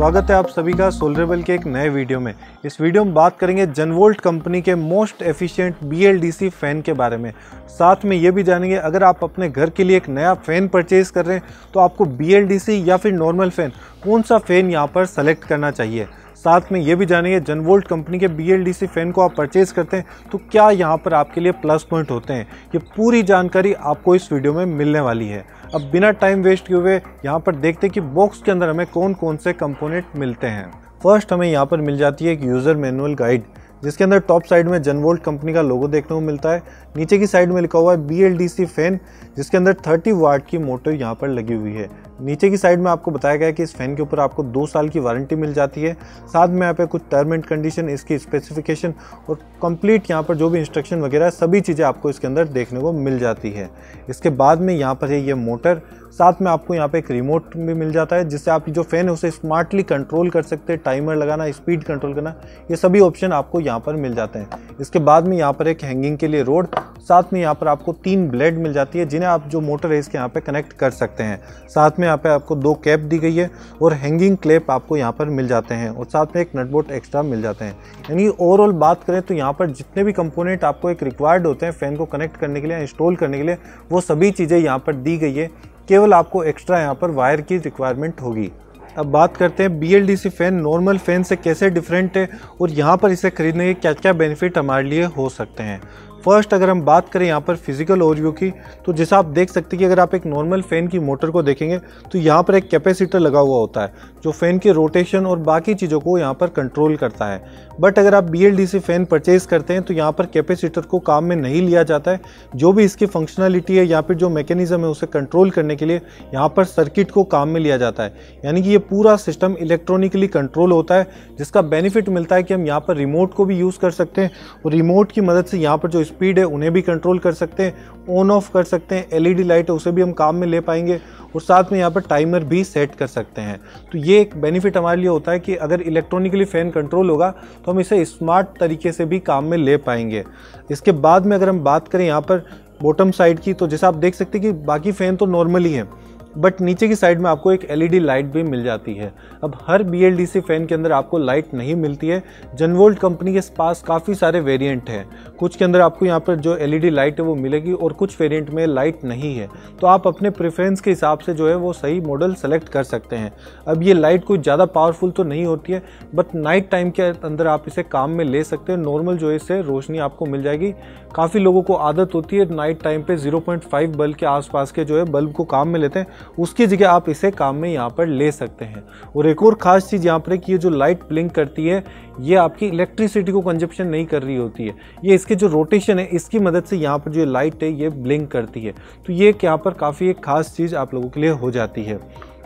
स्वागत है आप सभी का सोलरेबल के एक नए वीडियो में। इस वीडियो में बात करेंगे जनवोल्ट कंपनी के मोस्ट एफिशिएंट BLDC फ़ैन के बारे में। साथ में ये भी जानेंगे, अगर आप अपने घर के लिए एक नया फ़ैन परचेज़ कर रहे हैं तो आपको BLDC या फिर नॉर्मल फ़ैन, कौन सा फ़ैन यहाँ पर सेलेक्ट करना चाहिए? साथ में ये भी जानेंगे जनवोल्ट कंपनी के BLDC फ़ैन को आप परचेज़ करते हैं तो क्या यहाँ पर आपके लिए प्लस पॉइंट होते हैं? ये पूरी जानकारी आपको इस वीडियो में मिलने वाली है। अब बिना टाइम वेस्ट किए हुए यहाँ पर देखते हैं कि बॉक्स के अंदर हमें कौन कौन से कंपोनेंट मिलते हैं। फ़र्स्ट हमें यहाँ पर मिल जाती है एक यूज़र मैनुअल गाइड जिसके अंदर टॉप साइड में जनवोल्ट कंपनी का लोगो देखने को मिलता है। नीचे की साइड में लिखा हुआ है बीएलडीसी फ़ैन जिसके अंदर 30 वाट की मोटर यहाँ पर लगी हुई है। नीचे की साइड में आपको बताया गया है कि इस फ़ैन के ऊपर आपको दो साल की वारंटी मिल जाती है। साथ में यहाँ पे कुछ टर्म एंड कंडीशन इसकी स्पेसिफिकेशन और कंप्लीट यहाँ पर जो भी इंस्ट्रक्शन वगैरह सभी चीज़ें आपको इसके अंदर देखने को मिल जाती है। इसके बाद में यहाँ पर है ये मोटर साथ में आपको यहाँ पे एक रिमोट भी मिल जाता है, जिससे आप जो फ़ैन है उसे स्मार्टली कंट्रोल कर सकते हैं टाइमर लगाना स्पीड कंट्रोल करना, ये सभी ऑप्शन आपको यहाँ पर मिल जाते हैं। इसके बाद में यहाँ पर एक हैंगिंग के लिए रोड साथ में यहाँ पर आपको तीन ब्लेड मिल जाती है, जिन्हें आप जो मोटर है इसके यहाँ पर कनेक्ट कर सकते हैं। साथ में यहाँ पर आपको दो कैप दी गई है, और हैंगिंग क्लेप आपको यहाँ पर मिल जाते हैं, और साथ में एक नटबोट एक्स्ट्रा मिल जाते हैं। यानी ओवरऑल बात करें तो यहाँ पर जितने भी कंपोनेंट आपको एक रिक्वायर्ड होते हैं फ़ैन को कनेक्ट करने के लिए इंस्टॉल करने के लिए, वो सभी चीज़ें यहाँ पर दी गई है। केवल आपको एक्स्ट्रा यहाँ पर वायर की रिक्वायरमेंट होगी। अब बात करते हैं B L D C fan normal fan से कैसे डिफरेंट है और यहाँ पर इसे खरीदने के क्या क्या बेनिफिट हमारे लिए हो सकते हैं। फ़र्स्ट अगर हम बात करें यहाँ पर फ़िज़िकल ओवरव्यू की तो जैसा आप देख सकते हैं कि अगर आप एक नॉर्मल फ़ैन की मोटर को देखेंगे तो यहाँ पर एक कैपेसिटर लगा हुआ होता है, जो फ़ैन के रोटेशन और बाकी चीज़ों को यहाँ पर कंट्रोल करता है। बट अगर आप BLDC फ़ैन परचेज़ करते हैं तो यहाँ पर कैपेसिटर को काम में नहीं लिया जाता है। जो भी इसकी फंक्शनलिटी है या फिर जो मैकेनिज्म है, उसे कंट्रोल करने के लिए यहाँ पर सर्किट को काम में लिया जाता है। यानी कि ये पूरा सिस्टम इलेक्ट्रॉनिकली कंट्रोल होता है, जिसका बेनिफिट मिलता है कि हम यहाँ पर रिमोट को भी यूज़ कर सकते हैं, और रिमोट की मदद से यहाँ पर जो स्पीड है, उन्हें भी कंट्रोल कर सकते हैं ऑन ऑफ़ कर सकते हैं एलईडी लाइट है, उसे भी हम काम में ले पाएँगे और साथ में यहाँ पर टाइमर भी सेट कर सकते हैं। तो ये एक बेनिफिट हमारे लिए होता है कि अगर इलेक्ट्रॉनिकली फ़ैन कंट्रोल होगा तो हम इसे स्मार्ट तरीके से भी काम में ले पाएँगे। इसके बाद में अगर हम बात करें यहाँ पर बॉटम साइड की तो जैसा आप देख सकते हैं कि बाकी फ़ैन तो नॉर्मली हैं। बट नीचे की साइड में आपको एक एलईडी लाइट भी मिल जाती है। अब हर बीएलडीसी फ़ैन के अंदर आपको लाइट नहीं मिलती है। जनवोल्ट कंपनी के पास काफ़ी सारे वेरिएंट हैं। कुछ के अंदर आपको यहाँ पर जो एलईडी लाइट है वो मिलेगी और कुछ वेरिएंट में लाइट नहीं है। तो आप अपने प्रेफरेंस के हिसाब से जो है वो सही मॉडल सेलेक्ट कर सकते हैं। अब ये लाइट कोई ज़्यादा पावरफुल तो नहीं होती है बट नाइट टाइम के अंदर आप इसे काम में ले सकते हैं। नॉर्मल जो है इससे रोशनी आपको मिल जाएगी। काफ़ी लोगों को आदत होती है नाइट टाइम पे 0.5 बल्ब के आसपास के जो है बल्ब को काम में लेते हैं। उसकी जगह आप इसे काम में यहाँ पर ले सकते हैं। और एक और ख़ास चीज़ यहाँ पर कि ये जो लाइट ब्लिंक करती है, ये आपकी इलेक्ट्रिसिटी को कंजप्शन नहीं कर रही होती है। ये इसके जो रोटेशन है, इसकी मदद से यहाँ पर जो लाइट है, ये ब्लिंक करती है। तो ये यहाँ पर काफ़ी एक खास चीज़ आप लोगों के लिए हो जाती है।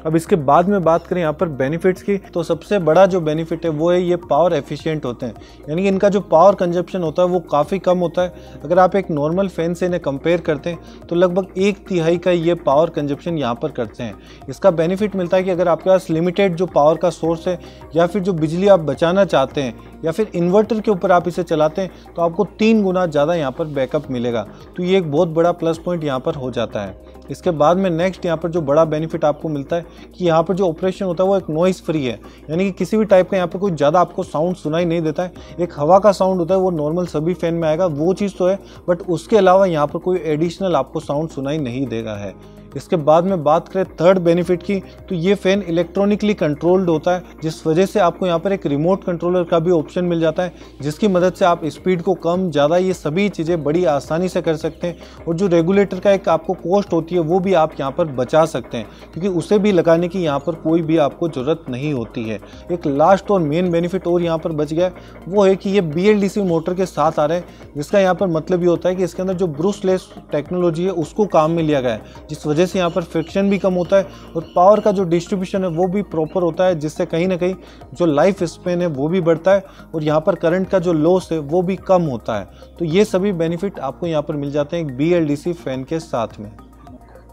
अब इसके बाद में बात करें यहाँ पर बेनिफिट्स की तो सबसे बड़ा जो बेनिफिट है वो है ये पावर एफिशिएंट होते हैं। यानी कि इनका जो पावर कंजप्शन होता है वो काफ़ी कम होता है। अगर आप एक नॉर्मल फ़ैन से इन्हें कंपेयर करते हैं तो लगभग एक तिहाई का ये पावर कंजप्शन यहाँ पर करते हैं। इसका बेनिफिट मिलता है कि अगर आपके पास लिमिटेड जो पावर का सोर्स है, या फिर जो बिजली आप बचाना चाहते हैं, या फिर इन्वर्टर के ऊपर आप इसे चलाते हैं तो आपको तीन गुना ज़्यादा यहाँ पर बैकअप मिलेगा। तो ये एक बहुत बड़ा प्लस पॉइंट यहाँ पर हो जाता है। इसके बाद में नेक्स्ट यहाँ पर जो बड़ा बेनिफिट आपको मिलता है कि यहाँ पर जो ऑपरेशन होता है वो एक नॉइस फ्री है। यानी कि किसी भी टाइप का यहाँ पर कोई ज़्यादा आपको साउंड सुनाई नहीं देता है। एक हवा का साउंड होता है वो नॉर्मल सभी फ़ैन में आएगा, वो चीज़ तो है बट उसके अलावा यहाँ पर कोई एडिशनल आपको साउंड सुनाई नहीं देगा है। इसके बाद में बात करें थर्ड बेनिफिट की तो ये फ़ैन इलेक्ट्रॉनिकली कंट्रोल्ड होता है, जिस वजह से आपको यहाँ पर एक रिमोट कंट्रोलर का भी ऑप्शन मिल जाता है, जिसकी मदद से आप स्पीड को कम, ज़्यादा ये सभी चीज़ें बड़ी आसानी से कर सकते हैं, और जो रेगुलेटर का एक आपको कॉस्ट होती है, वो भी आप यहाँ पर बचा सकते हैं, क्योंकि उसे भी लगाने की यहाँ पर कोई भी आपको ज़रूरत नहीं होती है। एक लास्ट और मेन बेनिफिट और यहाँ पर बच गया वो है कि ये बी मोटर के साथ आ रहे हैं, जिसका यहाँ पर मतलब ये होता है कि इसके अंदर जो ब्रूसलेस टेक्नोलॉजी है, उसको काम में लिया गया है, जिस वजह वजह से यहाँ पर फ्रिक्शन भी कम होता है और पावर का जो डिस्ट्रीब्यूशन है वो भी प्रॉपर होता है, जिससे कहीं ना कहीं जो लाइफ स्पेन है वो भी बढ़ता है और यहाँ पर करंट का जो लॉस है वो भी कम होता है। तो ये सभी बेनिफिट आपको यहाँ पर मिल जाते हैं बी फ़ैन के साथ में।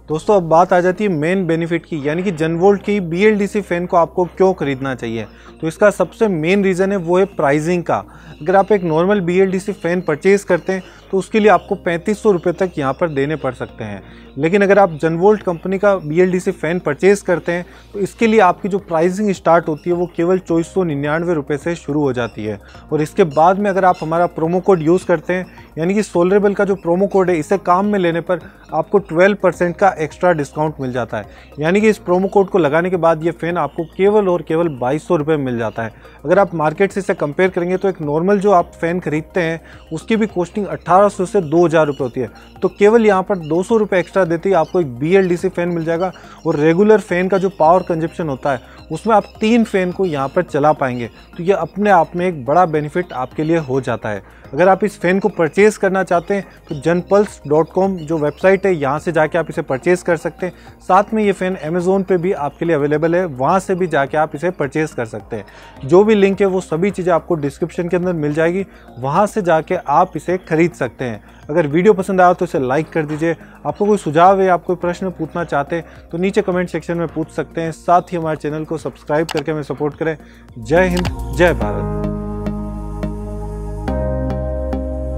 दोस्तों, अब बात आ जाती है मेन बेनिफिट की, यानी कि जनवोल्ट की बीएलडीसी फ़ैन को आपको क्यों खरीदना चाहिए? तो इसका सबसे मेन रीज़न है, वो है प्राइसिंग का। अगर आप एक नॉर्मल बीएलडीसी फ़ैन परचेज़ करते हैं तो उसके लिए आपको पैंतीस सौ रुपये तक यहाँ पर देने पड़ सकते हैं। लेकिन अगर आप जनवोल्ट कंपनी का BLDC फ़ैन परचेज़ करते हैं तो इसके लिए आपकी जो प्राइसिंग स्टार्ट होती है, वो केवल चौबीस सौ निन्यानवे रुपये से शुरू हो जाती है। और इसके बाद में अगर आप हमारा प्रोमो कोड यूज़ करते हैं, यानी कि सोलरेबल का जो प्रोमो कोड है, इसे काम में लेने पर आपको 12 परसेंट का एक्स्ट्रा डिस्काउंट मिल जाता है। यानी कि इस प्रोमो कोड को लगाने के बाद ये फ़ैन आपको केवल और केवल बाईस सौ रुपये मिल जाता है। अगर आप मार्केट से इसे कंपेयर करेंगे तो एक नॉर्मल जो आप फ़ैन खरीदते हैं, उसकी भी कॉस्टिंग अट्ठारह से दो हज़ार रुपये होती है। तो केवल यहाँ पर दो सौ रुपये एक्स्ट्रा देते ही आपको एक बी फ़ैन मिल जाएगा और रेगुलर फ़ैन का जो पावर कंजप्शन होता है, उसमें आप तीन फ़ैन को यहाँ पर चला पाएँगे। तो ये अपने आप में एक बड़ा बेनिफिट आपके लिए हो जाता है। अगर आप इस फ़ैन को परचेज़ करना चाहते हैं तो जनपल्स डॉट कॉम जो वेबसाइट है, यहाँ से जाके आप इसे परचेज़ कर सकते हैं। साथ में ये फ़ैन अमेज़ोन पे भी आपके लिए अवेलेबल है। वहाँ से भी जाके आप इसे परचेज़ कर सकते हैं। जो भी लिंक है, वो सभी चीज़ें आपको डिस्क्रिप्शन के अंदर मिल जाएगी। वहाँ से जाके आप इसे खरीद सकते हैं। अगर वीडियो पसंद आया तो इसे लाइक कर दीजिए। आपको कोई सुझाव है, आप कोई प्रश्न पूछना चाहते हैं तो नीचे कमेंट सेक्शन में पूछ सकते हैं। साथ ही हमारे चैनल को सब्सक्राइब करके हमें सपोर्ट करें। जय हिंद, जय भारत।